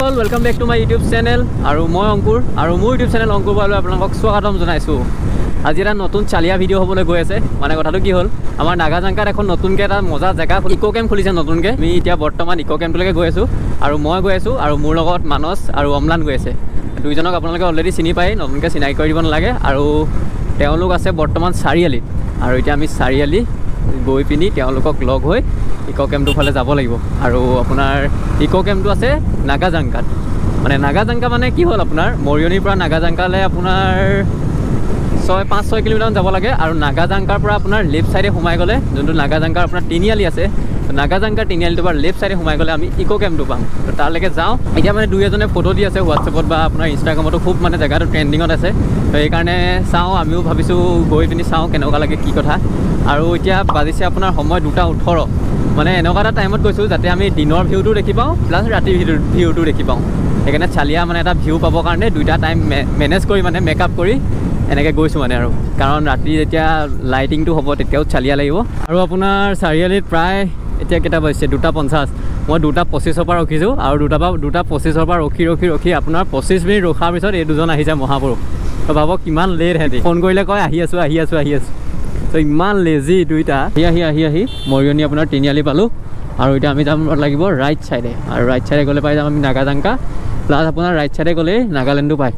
বন্ধুসকল welcome back to my YouTube channel আৰু মই অংকুৰ আৰু মোৰ ইউটিউব চেনেল অংকুৰ বৰালৈ আপোনালোকক স্বাগতম জনাইছোঁ। আজি এটা নতুন চালিয়া ভিডিঅ' হ'বলৈ গৈ আছে। মানে কথাটো কি হ'ল আমাৰ নাগাজাংকাত এখন নতুনকৈ এটা মজা জেগা ইক' কেম্প খুলিছে নতুনকৈ। আমি এতিয়া বৰ্তমান ইক' কেম্পটোলৈকে গৈ আছোঁ। আৰু মই গৈ আছোঁ আৰু মোৰ লগত মানস আৰু অমলান গৈ আছে। দুইজনক আপোনালোকে অলৰেডি চিনি পায় নতুনকৈ চিনাকি কৰি দিব নালাগে। আৰু তেওঁলোক আছে বৰ্তমান চাৰিআলিত। আৰু এতিয়া আমি চাৰিআলি গৈ পিনি তেওঁলোকক লগ হৈ ইক' কেম্পটোৰ ফালে যাব লাগিব। আৰু আপোনাৰ ইক' কেম্পটো আছে নাগাজাংকাত। মানে নাগাজাংকা মানে কি হ'ল আপোনাৰ মৰিয়নিৰ পৰা নাগাজাংকালৈ আপোনাৰ ছয় পাঁচ ছয় কিলোমিটাৰমান যাব লাগে আৰু নাগাজাংকাৰ পৰা আপোনাৰ লেফ্ট ছাইডে সোমাই গ'লে যোনটো নাগাজাংকাৰ আপোনাৰ তিনিআলি আছে নাগাজাংকাৰ তিনিআলিটোৰ পৰা লেফ্ট ছাইডে সোমাই গ'লে আমি ইক' কেম্পটো পাম। তো তালৈকে যাওঁ। এতিয়া মানে দুই এজনে ফটো দি আছে হোৱাটছএপত বা আপোনাৰ ইনষ্টাগ্ৰামতো খুব মানে জেগাটো ট্ৰেণ্ডিঙত আছে। তো সেইকাৰণে চাওঁ আমিও ভাবিছোঁ গৈ পিনি চাওঁ কেনেকুৱা লাগে কি কথা। আৰু এতিয়া বাজিছে আপোনাৰ সময় দুটা ওঠৰ। মানে এনেকুৱা এটা টাইমত গৈছোঁ যাতে আমি দিনৰ ভিউটো দেখি পাওঁ প্লাছ ৰাতিৰ ভিউ ভিউটো দেখি পাওঁ। সেইকাৰণে চালিয়া মানে এটা ভিউ পাবৰ কাৰণে দুইটা টাইম মেনেজ কৰি মানে মেকআপ কৰি এনেকৈ গৈছোঁ মানে আৰু। কাৰণ ৰাতি যেতিয়া লাইটিংটো হ'ব তেতিয়াও চালিয়া লাগিব। আৰু আপোনাৰ চাৰিআলিত প্ৰায় এতিয়া কেইটা বাজিছে? দুটা পঞ্চাছ। মই দুটা পঁচিছৰ পৰা ৰখিছোঁ আৰু দুটা পৰা দুটা পঁচিছৰ পৰা ৰখি ৰখি ৰখি আপোনাৰ পঁচিছ মিনিট ৰখাৰ পিছত এই দুজন আহিছে মহাপুৰুষ। ভাবক কিমান লেট সিহঁতি। ফোন কৰিলে কয় আহি আছোঁ আহি আছোঁ আহি আছোঁ। তো ইমান লেজি দুইটা। আহি আহি আহি আহি মৰিয়নি আপোনাৰ তিনিআলি পালোঁ। আৰু এতিয়া আমি যাম লাগিব ৰাইট ছাইডে আৰু ৰাইট ছাইডে গ'লে পাই যাম আমি নাগাজাংকা। প্লাছ আপোনাৰ ৰাইট ছাইডে গ'লেই নাগালেণ্ডো পায়।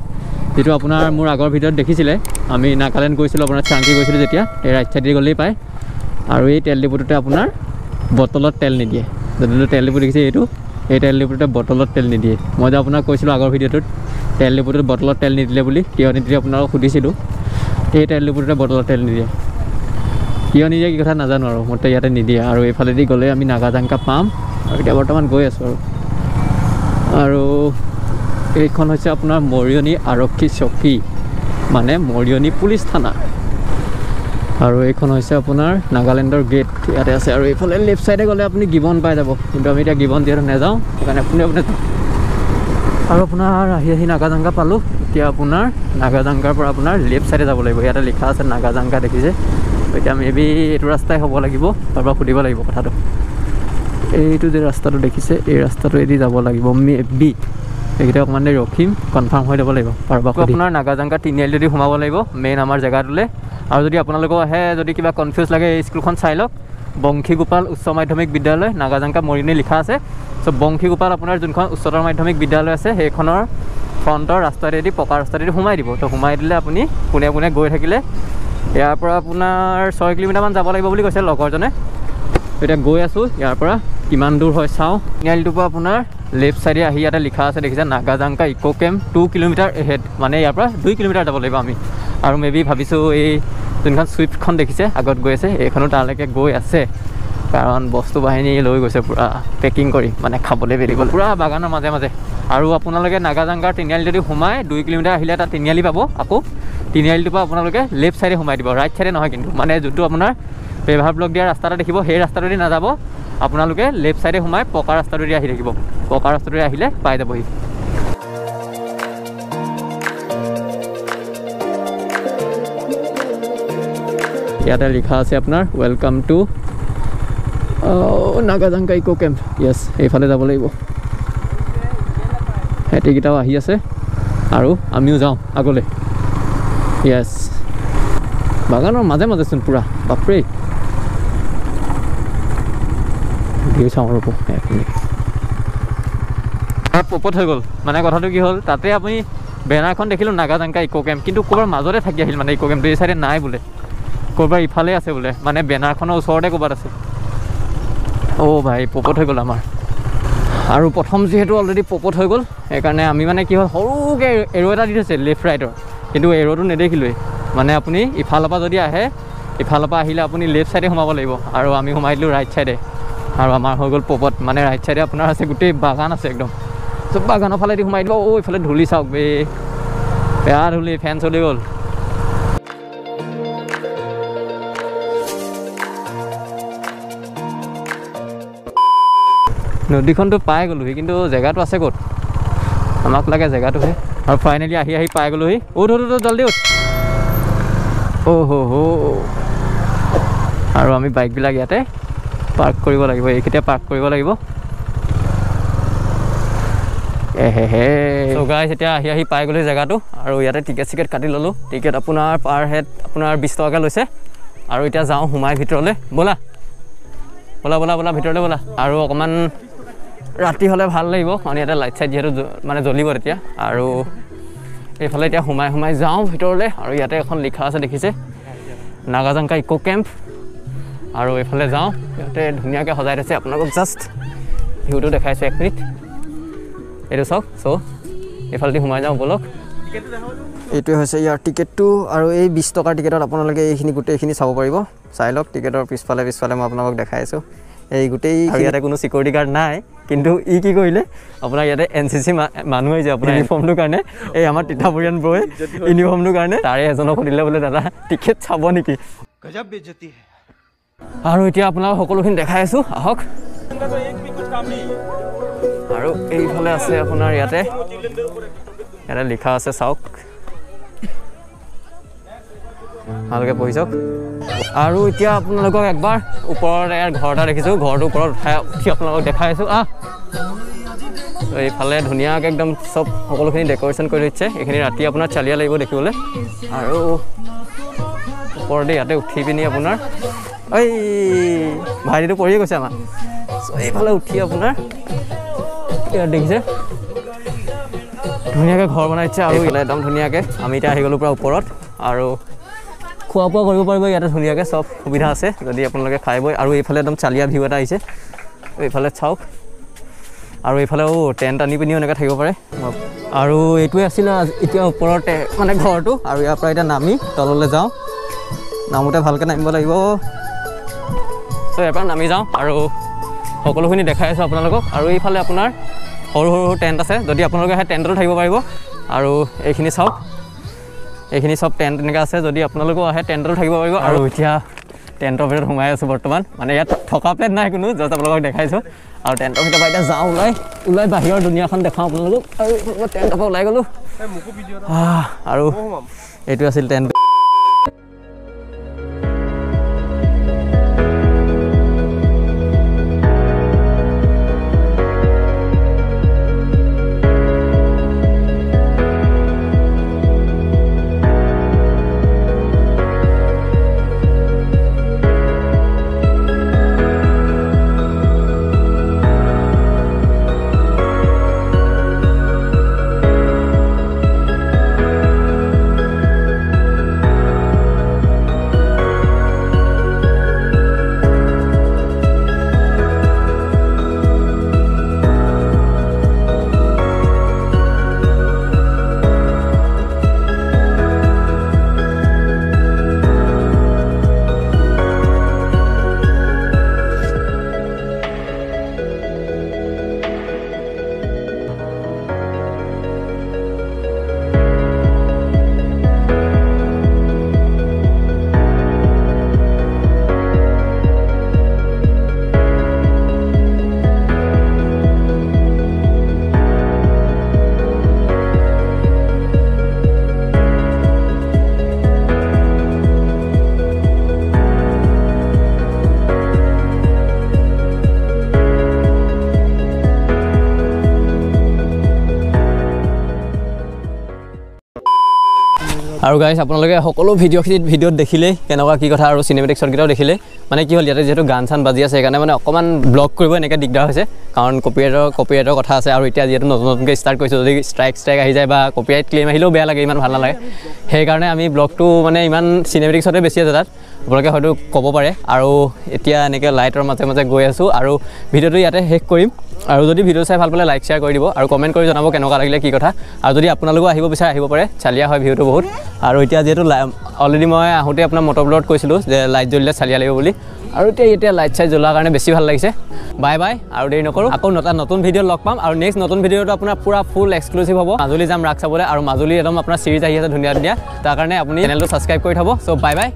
যিটো আপোনাৰ মোৰ আগৰ ভিডিঅ'ত দেখিছিলে। আমি নাগালেণ্ড গৈছিলোঁ আপোনাৰ চাংকি গৈছিলোঁ যেতিয়া। এই ৰাইট ছাইডে গ'লেই পায়। আৰু এই তেল ডিপুটোতে আপোনাৰ বটলত তেল নিদিয়ে। যোনটো তেল ডিপু দেখিছে এইটো। এই তেল ডিপুটোতে বটলত তেল নিদিয়ে। মই যে আপোনাক কৈছিলোঁ আগৰ ভিডিঅ'টোত তেল ডিপুটোত বটলত তেল নিদিলে বুলি কিয় নিদিলে আপোনালোকক সুধিছিলোঁ। এই তেল ডিপুটোতে বটলত তেল নিদিয়ে। কিয় নিদিয়ে কি কথা নাজানো আৰু মোৰতো ইয়াতে নিদিয়ে। আৰু এইফালেদি গ'লে আমি নাগাজাংকা পাম। আৰু এতিয়া বৰ্তমান গৈ আছোঁ আৰু। আৰু এইখন হৈছে আপোনাৰ মৰিয়নি আৰক্ষী চকী মানে মৰিয়নি পুলিচ থানা। আৰু এইখন হৈছে আপোনাৰ নাগালেণ্ডৰ গেট ইয়াতে আছে। আৰু এইফালে লেফ্ট ছাইডে গ'লে আপুনি গিবন পাই যাব। কিন্তু আমি এতিয়া গিবন যিহেতু নাযাওঁ সেইকাৰণে আপুনি আপুনি আৰু আপোনাৰ আহি আহি নাগাজাংকা পালোঁ। এতিয়া আপোনাৰ নাগাজাংকাৰ পৰা আপোনাৰ লেফ্ট ছাইডে যাব লাগিব। ইয়াতে লিখা আছে নাগাজাংকা দেখিছে। এতিয়া মে বি এইটো ৰাস্তাই হ'ব লাগিব তাৰপৰা সুধিব লাগিব কথাটো। এইটো যে ৰাস্তাটো দেখিছে এই ৰাস্তাটোৱেদি যাব লাগিব মে বি এইকেইটা অকণমান দেৰি ৰখিম কনফাৰ্ম হৈ যাব লাগিব কাৰোবাক আপোনাৰ নাগাজাংকা তিনিআলি যদি সোমাব লাগিব মেইন আমাৰ জেগাটোলৈ। আৰু যদি আপোনালোকৰ আহে যদি কিবা কনফিউজ লাগে এই স্কুলখন চাই লওক। বংশীগোপাল উচ্চ মাধ্যমিক বিদ্যালয় নাগাজাংকা মৰিণী লিখা আছে। চ' বংশীগোপাল আপোনাৰ যোনখন উচ্চতৰ মাধ্যমিক বিদ্যালয় আছে সেইখনৰ ফ্ৰণ্টৰ ৰাস্তাটোৱেদি পকা ৰাস্তাটোৱেদি সোমাই দিব। তো সোমাই দিলে আপুনি পোনে পোনে গৈ থাকিলে ইয়াৰ পৰা আপোনাৰ ছয় কিলোমিটাৰমান যাব লাগিব বুলি কৈছে লগৰজনে। এতিয়া গৈ আছোঁ ইয়াৰ পৰা কিমান দূৰ হয় চাওঁ। তিনিআলিটোৰ পৰা আপোনাৰ লেফ্ট ছাইডে আহি ইয়াতে লিখা আছে দেখিছে Nagajanka eco' camp two kilometre ahead মানে ইয়াৰ পৰা দুই কিলোমিটাৰ যাব লাগিব আমি। আৰু মে বি ভাবিছোঁ এই যোনখন চুইফ্টখন দেখিছে আগত গৈ আছে এইখনো তালৈকে গৈ আছে। কাৰণ বস্তু বাহিনী লৈ গৈছে পূৰা পেকিং কৰি মানে খাবলৈ বেলি গ'ল পূৰা বাগানৰ মাজে মাজে। আৰু আপোনালোকে নাগাজাংকাৰ তিনিআলি যদি সোমাই দুই কিলোমিটাৰ আহিলে এটা তিনিআলি পাব আকৌ তিনিআলিটোৰ পৰা আপোনালোকে লেফ্ট ছাইডে সোমাই দিব ৰাইট ছাইডে নহয় কিন্তু। মানে যোনটো আপোনাৰ পেভাৰ ব্লক দিয়া ৰাস্তা এটা দেখিব সেই ৰাস্তাটোদি নাযাব। আপোনালোকে লেফ্ট ছাইডে সোমাই পকা ৰাস্তাটোদি আহি থাকিব। পকা ৰাস্তাটোদি আহিলে পাই যাবহি। ইয়াতে লিখা আছে আপোনাৰ welcome to Nagajanka eco' camp য়েছ এইফালে যাব লাগিব। সিহঁতিকেইটাও আহি আছে। আৰু আমিও যাওঁ আগলৈ। য়েছ বাগানৰ মাজে মাজেচোন পূৰা বাপৰে ভিউ চাওঁ ৰ'ব এক পপত হৈ গ'ল মানে কথাটো কি হ'ল তাতে আপুনি বেনাৰখন দেখিলোঁ নাগাজাংকা ইক' কেম্প কিন্তু ক'ৰবাৰ মাজতে থাকি আহিল মানে ইক' কেম্পটো এই চাইডে নাই বোলে ক'ৰবাৰ ইফালে আছে বোলে মানে বেনাৰখনৰ ওচৰতে ক'ৰবাত আছে অ' ভাই পপত হৈ গ'ল আমাৰ আৰু প্ৰথম যিহেতু অলৰেডি পপত হৈ গ'ল সেইকাৰণে আমি মানে কি হ'ল সৰুকৈ এৰ' এটা দি থৈছে লেফ্ট ৰাইটৰ কিন্তু এৰ'টো নেদেখিলোৱেই। মানে আপুনি ইফালৰ পৰা যদি আহে ইফালৰ পৰা আহিলে আপুনি লেফ্ট ছাইডে সোমাব লাগিব আৰু আমি সোমাই দিলোঁ ৰাইট ছাইডে আৰু আমাৰ হৈ গ'ল পপত মানে ৰাইট ছাইডে আপোনাৰ আছে গোটেই বাগান আছে একদম। চব বাগানৰ ফালেদি সোমাই দিব অ' ইফালে ধূলি চাওক বে। বেয়া ধূলি ফেন চলি গ'ল। নদীখনটো পাই গ'লোহি কিন্তু জেগাটো আছে ক'ত? আমাক লাগে জেগাটোহে। আৰু ফাইনেলি আহি আহি পাই গ'লোহি উঠ উঠ উঠ জল্দি উঠ। অ' হ' হ' আৰু আমি বাইকবিলাক ইয়াতে পাৰ্ক কৰিব লাগিব এইকেইটা পাৰ্ক কৰিব লাগিব। এহেহে। এতিয়া আহি আহি পাই গ'লো জেগাটো। আৰু ইয়াতে টিকেট চিকেট কাটি ল'লোঁ। টিকেট আপোনাৰ পাৰ হেড আপোনাৰ বিছ টকাকৈ লৈছে। আৰু এতিয়া যাওঁ সোমাই ভিতৰলৈ। ব'লা। ব'লা ব'লা ব'লা ভিতৰলৈ ব'লা। আৰু অকণমান ৰাতি হ'লে ভাল লাগিব কাৰণ ইয়াতে লাইট চাইট যিহেতু মানে জ্বলিব তেতিয়া। আৰু এইফালে এতিয়া সোমাই সোমাই যাওঁ ভিতৰলৈ আৰু ইয়াতে এখন লিখা আছে দেখিছে। Nagajanka eco' camp. আৰু এইফালে যাওঁ ইয়াতে ধুনীয়াকৈ সজাই থৈছে আপোনালোকক জাষ্ট ভিউটো দেখাইছোঁ এক মিনিট। এইটো চাওক চ' এইফালেদি সোমাই যাওঁ ব'লক। এইটোৱে হৈছে ইয়াৰ টিকেটটো আৰু এই বিছ টকাৰ টিকেটত আপোনালোকে এইখিনি গোটেইখিনি চাব পাৰিব। চাই লওক টিকেটৰ পিছফালে পিছফালে মই আপোনালোকক দেখাই আছোঁ। এই গোটেই ইয়াতে কোনো ছিকিউৰিটি গাৰ্ড নাই কিন্তু ই কি কৰিলে? আপোনাৰ ইয়াতে এন চি চি মানুহ আহিছে আপোনাৰ ইউনিফৰ্মটোৰ কাৰণে। এই আমাৰ তিতাপৰিয়ান বৈ ইউনিফৰ্মটোৰ কাৰণে। তাৰে এজনক সুধিলে বোলে দাদা টিকেট চাব নেকি? আৰু এতিয়া আপোনাৰ সকলোখিনি দেখাই আছোঁ আহক। আৰু এইফালে আছে আপোনাৰ ইয়াতে। ইয়াতে লিখা আছে চাওক। ভালকৈ পঢ়ি চাওক। আৰু এতিয়া আপোনালোকক একবাৰ ওপৰত ইয়াৰ ঘৰ এটা দেখিছোঁ ঘৰটোৰ ওপৰত উঠাই উঠি আপোনালোকক দেখাই আছোঁ। আহ! এইফালে ধুনীয়াকৈ একদম চব সকলোখিনি ডেক'ৰেশ্যন কৰি দিছে। এইখিনি ৰাতি আপোনাৰ চালিয়া লাগিব দেখিবলৈ। আৰু ওপৰতে ইয়াতে উঠি পিনি আপোনাৰ এই ভাইটিটো পৰিয়ে গৈছে আমাৰ। চ' এইফালে উঠি আপোনাৰ ইয়াত দেখিছে। ধুনীয়াকৈ ঘৰ বনাই দিছে আৰু একদম ধুনীয়াকৈ। আমি এতিয়া আহি গ'লোঁ পূৰা ওপৰত। আৰু খোৱা বোৱা কৰিব পাৰিব ইয়াতে ধুনীয়াকৈ চব সুবিধা আছে যদি আপোনালোকে খাই বৈ। আৰু এইফালে একদম চালিয়া ভিউ এটা আহিছে। এইফালে চাওক। আৰু এইফালেও টেণ্ট আনি পিনিও এনেকৈ থাকিব পাৰে। আৰু এইটোৱে আছিলে এতিয়া ওপৰতে মানে ঘৰটো আৰু ইয়াৰ পৰা এতিয়া নামি তললৈ যাওঁ। নামোতে ভালকৈ নামিব লাগিব। চ' ইয়াৰ পৰা নামি যাওঁ আৰু সকলোখিনি দেখাই আছোঁ আপোনালোকক। আৰু এইফালে আপোনাৰ সৰু সৰু সৰু টেণ্ট আছে যদি আপোনালোকে সেই টেণ্টতো থাকিব পাৰিব। আৰু এইখিনি চাওক। এইখিনি চব টেণ্ট এনেকৈ আছে যদি আপোনালোকেও আহে টেণ্টতো থাকিব পাৰিব। আৰু এতিয়া টেণ্টৰ ভিতৰত সোমাই আছোঁ বৰ্তমান। মানে ইয়াত থকা প্লেন নাই কোনো জাষ্ট আপোনালোকক দেখাইছোঁ। আৰু টেণ্টৰ ভিতৰৰ পৰা এতিয়া যাওঁ ওলাই ওলাই বাহিৰৰ দুনিয়াখন দেখাওঁ আপোনালোকক। আৰু টেণ্টৰ পৰা ওলাই গ'লোঁ। আৰু এইটো আছিল টেণ্ট আৰু গাইজ আপোনালোকে সকলো ভিডিঅ'খিনিত ভিডিঅ'ত দেখিলেই কেনেকুৱা কি কথা আৰু চিনেমেটিক শ্বটকেইটাও দেখিলেই মানে কি হ'ল ইয়াতে যিহেতু গান চান বাজি আছে সেইকাৰণে মানে অকণমান ব্লগ কৰিব এনেকৈ দিগদাৰ হৈছে। কাৰণ কপিৰাইটৰ কপিৰাইটৰ কথা আছে আৰু এতিয়া যিহেতু নতুন নতুনকৈ ষ্টাৰ্ট কৰিছোঁ যদি ষ্ট্ৰাইক ষ্ট্ৰাইক আহি যায় বা কপিৰাইট ক্লেইম আহিলেও বেয়া লাগে ইমান ভাল নালাগে। সেইকাৰণে আমি ব্লগটো মানে ইমান চিনেমেটিক শ্বটে বেছি আছে তাত। আপোনালোকে হয়তো ক'ব পাৰে। আৰু এতিয়া এনেকৈ লাইটৰ মাজে মাজে গৈ আছোঁ আৰু ভিডিঅ'টো ইয়াতে শেষ কৰিম। আৰু যদি ভিডিঅ' চাই ভাল পালে লাইক শ্বেয়াৰ কৰি দিব আৰু কমেণ্ট কৰি জনাব কেনেকুৱা লাগিলে কি কথা। আৰু যদি আপোনালোকেও আহিব বিচাৰে আহিব পাৰে। চালিয়া হয় ভিউটো বহুত। আৰু এতিয়া যিহেতু অলৰেডি মই আহোঁতে আপোনাৰ মটৰবোৰত কৈছিলোঁ যে লাইট জ্বলিলে চালিয়া লাগিব বুলি। আৰু এতিয়া এতিয়া লাইট চাইট জ্বলোৱাৰ কাৰণে বেছি ভাল লাগিছে। বাই বাই আৰু দেৰি নকৰোঁ। আকৌ নতুন নতুন ভিডিঅ' লগ পাম। আৰু নেক্সট নতুন ভিডিঅ'টো আপোনাৰ পূৰা ফুল এক্সক্লুচিভ হ'ব। মাজুলী যাম ৰাস চাবলৈ। আৰু মাজুলী একদম আপোনাৰ চিৰিজ আহি আছে ধুনীয়া ধুনীয়া। তাৰ কাৰণে আপুনি চেনেলটো ছাবস্ক্ৰাইব কৰি থ'ব। চ' বাই বাই